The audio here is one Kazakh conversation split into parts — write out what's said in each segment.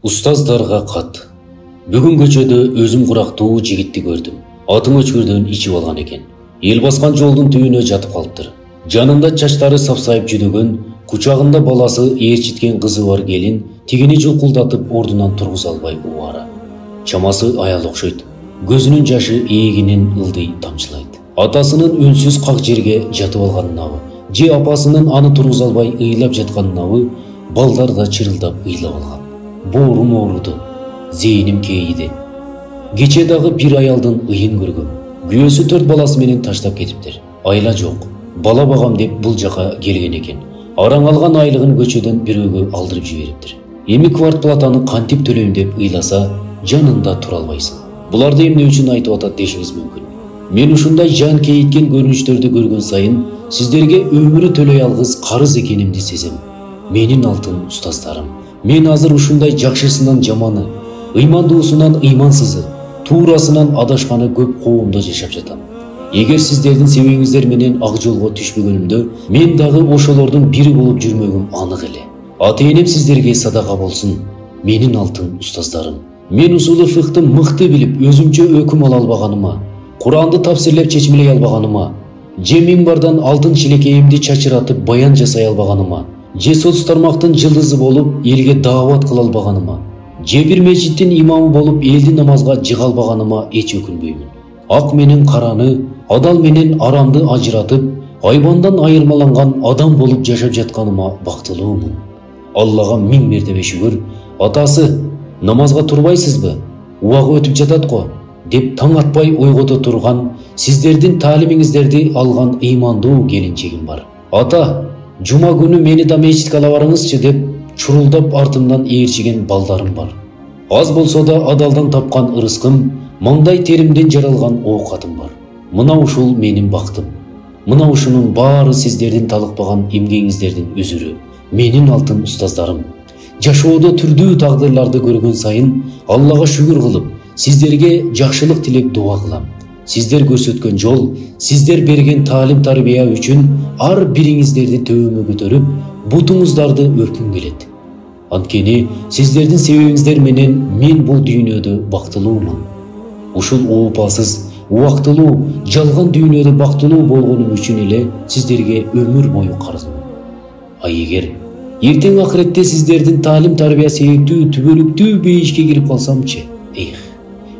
Устаздарға қат. Бүгін көчөдө өзім құрақтуу жигитти көрдім. Атың өчкүрдөн ичип алган экен. Ел басқан жолдың түбүнө жатып калыптыр. Жанында чачтары сапсайып жүдөгөн, кучагында баласы ээрчиткен кызы бар келин тигини жулкулдатып ордунан тургуза албай убара. Чамасы аял окшойт. Көзүнүн жашы ээлигинен ылдый тамчылайт. Атасынын үнсүз как жерге жатып алганынабы, же апасынын аны тургуза албай ыйлап жатканынабы балдар да чырылдап ыйлап алган боорум ооруду зээним кейиди кечээ дагы бир аялдын ыйын көргөм күйөөсү төрт баласы менен таштап кетиптир айла жок бала багам деп бул жака келген экен араң алган айлыгын көчөдөн бирөөгө алдырып жибериптир эми квартплатаны кантип төлөйм деп ыйласа жанында тура албайсың буларды эмне үчүн айтып атат дешиңиз мүмкүн мен ушундай жан кейиткен көрүнүштөрдү көргөн сайын сиздерге өмүрү төлөй алгыс карыз экенимди сезем. Менин алтын устаздарым мен азыр ушундай жакшысынан жаманы ыймандуусунан ыймансызы туурасынан адашканы көп коомдо жашап жатам. Эгер сиздердин себебиңиздер менен ак жолго түшпөгөнүмдө мен дагы ошолордун бири болуп жүрмөгүм анык эле. Ата энем сиздерге садака болсун менин алтын устаздарым мен усулу фыхты мыкты билип өзүмчө өкүм ала албаганыма куранды тафсирлеп чечмелей албаганыма же минбардан алтын чилекейимди чачыратып баян жасай албаганыма же соц тармактын жылдызы болуп элге даават кыла албаганыма же бир мечиттин имамы болуп элди намазга жыга албаганыма эч өкүнбөймүн ак менен караны адал менен арамды ажыратып айбандан айырмаланган адам болуп жашап жатканыма бактылуумун аллага миң мертебе шүгүр атасы намазга турбайсызбы убагы өтүп жатат го деп таң атпай ойгото турган сиздердин таалимиңиздерди алган ыймандуу келинчегим бар. Ата жума күнү мени да мечитке ала барыңызчы деп чурулдап артымдан ээрчиген балдарым бар аз болсо да адалдан тапкан ырыскым маңдай теримден жаралган оокатым бар мына ушул менин бактым мына ушунун баары сиздердин талыкпаган эмгегиңиздердин үзүрү менин алтын устаздарым жашоодо түрдүү тагдырларды көргөн сайын аллага шүгүр кылып сиздерге жакшылык тилеп дуба кылам сиздер көрсөткөн жол сиздер берген таалим тарбия үчүн ар бириңиздерди төбөмө көтөрүп бутуңуздарды өпкүм келет анткени сиздердин себебиңиздер менен мен бул дүйнөдө бактылуумун ушул оопасыз убактылуу жалган дүйнөдө бактылуу болгонум үчүн эле сиздерге өмүр бою карызмын а эгер эртең акыретте сиздердин таалим тарбия себептүү түбөлүктүү бейишке кирип калсамчы эх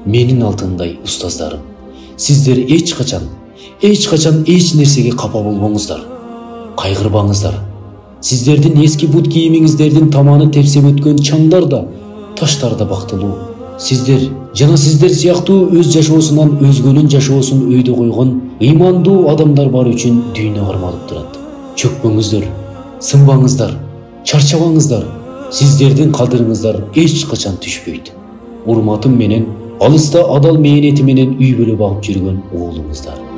менин алтындай устаздарым качан эч качан эч нерсеге капа болбоңуздар кайгырбаңыздар сиздердин эски бут кийимиңиздердин таманы тепсеп өткөн чаңдар да таштар да бактылуу сиздер жана сиздер сыяктуу өз жашоосунан өзгөнүн жашоосун өйдө койгон ыймандуу адамдар бар үчүн дүйнө кармалып турат чөкпөңүздөр сынбаңыздар чарчабаңыздар сиздердин кадырыңыздар эч качан түшпөйт урматым менен алыста адал мээнети менен үй бүлө багып жүргөн уулуңуздар